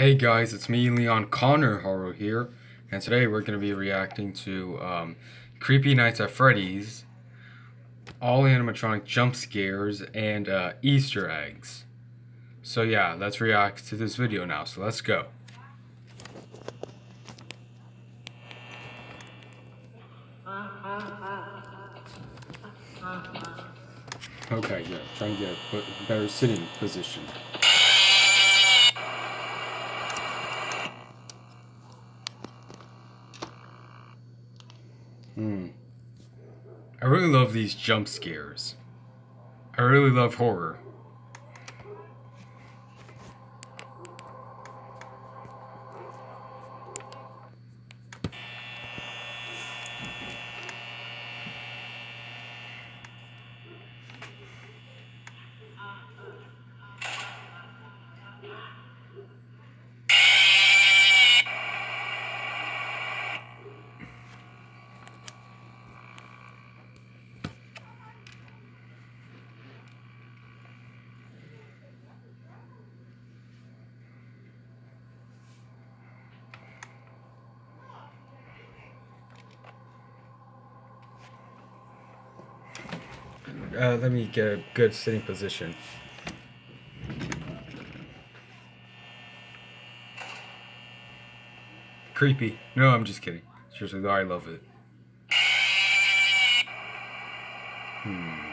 Hey guys, it's me, Leon Connor Haro here, and today we're going to be reacting to um, Creepy Nights at Freddy's, all animatronic jump scares, and uh, Easter eggs. So yeah, let's react to this video now, so let's go. Okay, yeah, trying to get a better sitting position. Hmm. I really love these jump scares. I really love horror. Uh, let me get a good sitting position. Creepy. No, I'm just kidding. Seriously, though, I love it. Hmm.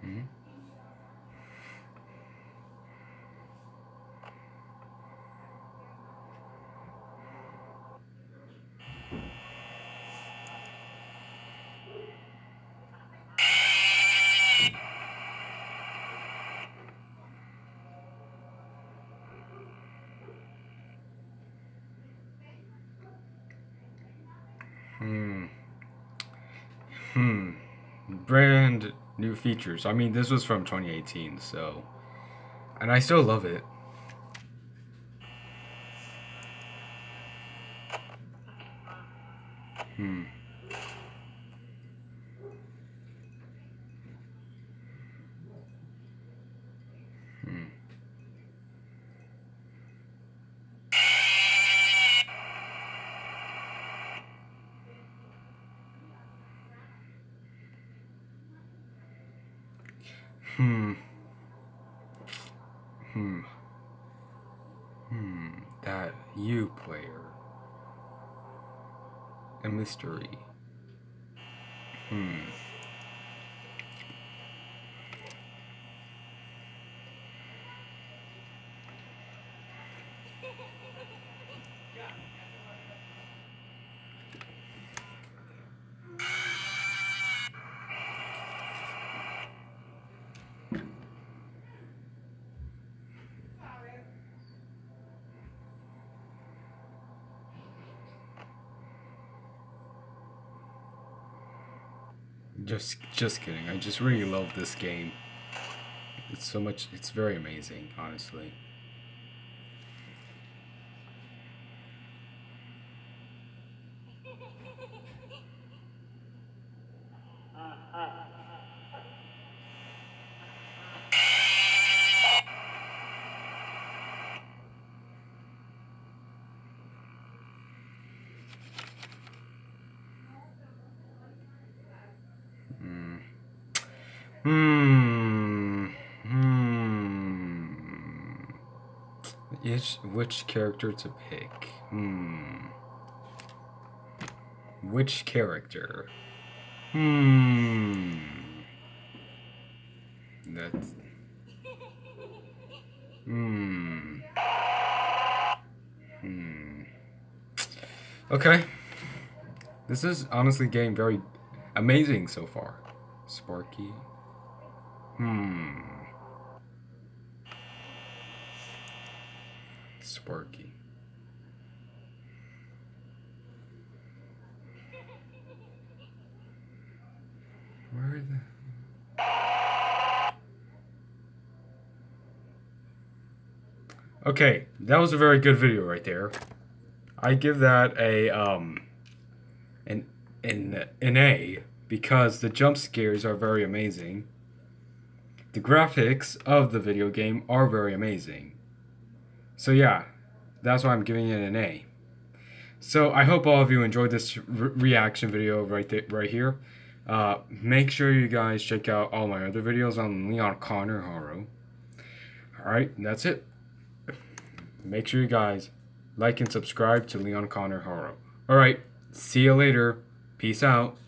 Hmm. Hmm. Hmm. Brand new features. I mean, this was from 2018, so. And I still love it. Hmm. Hmm. Hmm. Hmm. That you player. A mystery. Hmm. Just just kidding. I just really love this game. It's so much it's very amazing, honestly. Uh, uh, Hmm. Hmm. Which, which character to pick? Hmm. Which character? Hmm. That's. Hmm. Hmm. Okay. This is honestly getting very amazing so far. Sparky. Hmm. Sparky. Where the Okay, that was a very good video right there. I give that a um an an an A because the jump scares are very amazing. The graphics of the video game are very amazing. So yeah, that's why I'm giving it an A. So I hope all of you enjoyed this re reaction video right there, right here. Uh, make sure you guys check out all my other videos on Leon Connor Haro. Alright, that's it. Make sure you guys like and subscribe to Leon Connor Haro. Alright, see you later. Peace out.